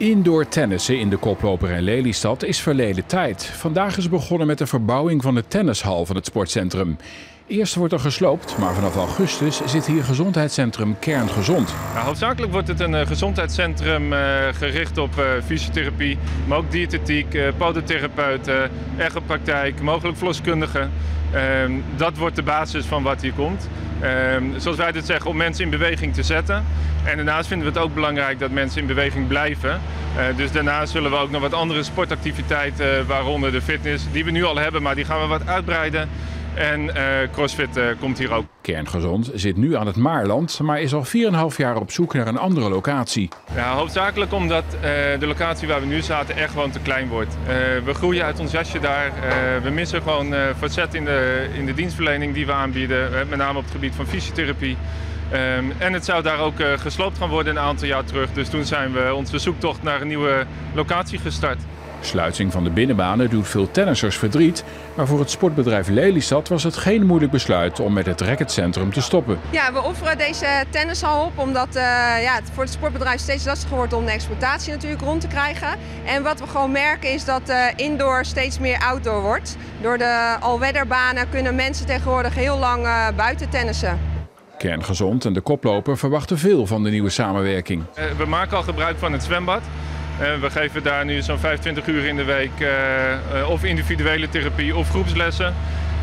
Indoor tennissen in de koploper in Lelystad is verleden tijd. Vandaag is begonnen met de verbouwing van de tennishal van het sportcentrum. Eerst wordt er gesloopt, maar vanaf augustus zit hier gezondheidscentrum Kerngezond. Nou, hoofdzakelijk wordt het een uh, gezondheidscentrum uh, gericht op uh, fysiotherapie, maar ook diëtetiek, podotherapeuten, ergopraktijk, mogelijk verloskundigen. Ehm, dat wordt de basis van wat hier komt. Ehm, zoals wij dit zeggen, om mensen in beweging te zetten. En daarnaast vinden we het ook belangrijk dat mensen in beweging blijven. dus daarnaast zullen we ook nog wat andere sportactiviteiten, waaronder de fitness, die we nu al hebben, maar die gaan we wat uitbreiden. En uh, CrossFit uh, komt hier ook. Kerngezond zit nu aan het Maarland, maar is al 4,5 jaar op zoek naar een andere locatie. Ja, hoofdzakelijk omdat uh, de locatie waar we nu zaten echt gewoon te klein wordt. we groeien uit ons jasje daar. we missen gewoon facet in de, in de dienstverlening die we aanbieden, met name op het gebied van fysiotherapie. Um, en het zou daar ook gesloopt gaan worden een aantal jaar terug. Dus toen zijn we onze zoektocht naar een nieuwe locatie gestart. Sluiting van de binnenbanen doet veel tennissers verdriet, maar voor het sportbedrijf Lelystad was het geen moeilijk besluit om met het racketcentrum te stoppen. Ja, we offeren deze tennishal op omdat uh, ja, het voor het sportbedrijf steeds lastiger wordt om de exploitatie natuurlijk rond te krijgen. En wat we gewoon merken is dat uh, indoor steeds meer outdoor wordt. Door de alwedderbanen kunnen mensen tegenwoordig heel lang uh, buiten tennissen. Kerngezond en de koploper verwachten veel van de nieuwe samenwerking. we maken al gebruik van het zwembad. We geven daar nu zo'n 25 uur in de week of individuele therapie of groepslessen.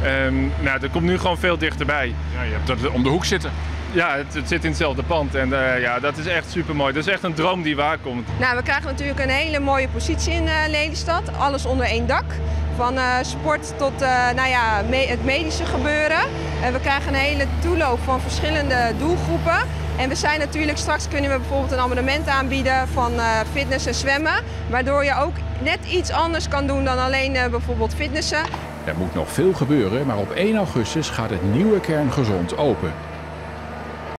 Um, nou, dat komt nu gewoon veel dichterbij. Ja, je hebt dat om de hoek zitten. Ja, het, het zit in hetzelfde pand en uh, ja, dat is echt super mooi. Dat is echt een droom die waar komt. Nou, we krijgen natuurlijk een hele mooie positie in uh, Lelystad. Alles onder één dak. Van uh, sport tot nou ja, me het medische gebeuren. En we krijgen een hele toeloop van verschillende doelgroepen. En we zijn natuurlijk, straks kunnen we bijvoorbeeld een abonnement aanbieden van uh, fitness en zwemmen. Waardoor je ook net iets anders kan doen dan alleen uh, bijvoorbeeld fitnessen. Er moet nog veel gebeuren, maar op 1 augustus gaat het nieuwe kerngezond open.